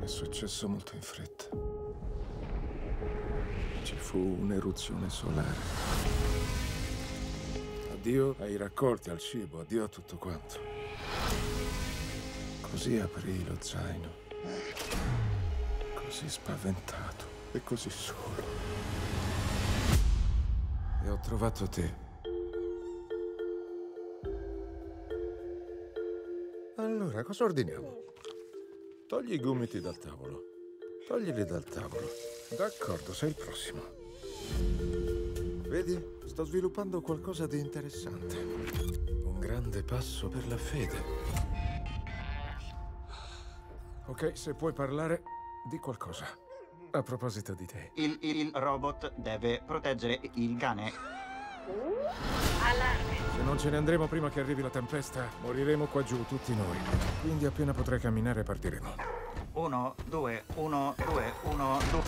È successo molto in fretta. Ci fu un'eruzione solare. Addio ai raccolti, al cibo, addio a tutto quanto. Così aprì lo zaino. Così spaventato e così solo. E ho trovato te. Allora, cosa ordiniamo? Togli i gomiti dal tavolo. Toglili dal tavolo. D'accordo, sei il prossimo. Vedi, sto sviluppando qualcosa di interessante. Un grande passo per la fede. Ok, se puoi parlare, di qualcosa. A proposito di te. Il, il robot deve proteggere il cane. Allarme! Se non ce ne andremo prima che arrivi la tempesta, moriremo qua giù tutti noi. Quindi appena potrai camminare partiremo. Uno, due, uno, due, uno, due,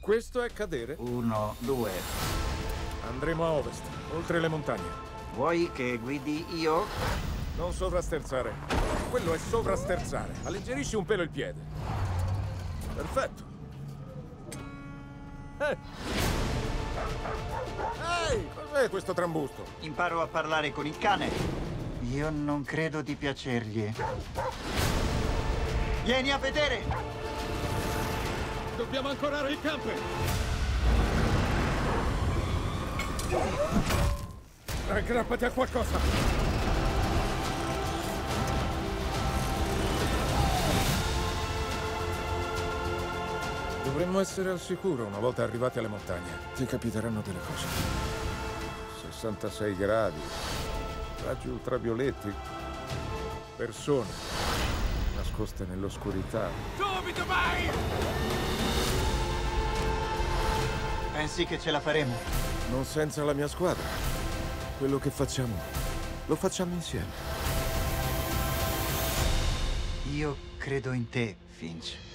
Questo è cadere. uno, due. Andremo a ovest, oltre le montagne. Vuoi che guidi io? Non sovrasterzare. Quello è sovrasterzare. Alleggerisci un pelo il piede. Perfetto. Eh. Ehi, cos'è questo trambusto? Imparo a parlare con il cane. Io non credo di piacergli. Vieni a vedere! Dobbiamo ancorare il camper. Aggrappati a qualcosa. Dovremmo essere al sicuro una volta arrivati alle montagne. Ti capiteranno delle cose. 66 gradi, raggi ultravioletti, persone nascoste nell'oscurità. Subito vai! Pensi che ce la faremo? Non senza la mia squadra. Quello che facciamo, lo facciamo insieme. Io credo in te, Finch.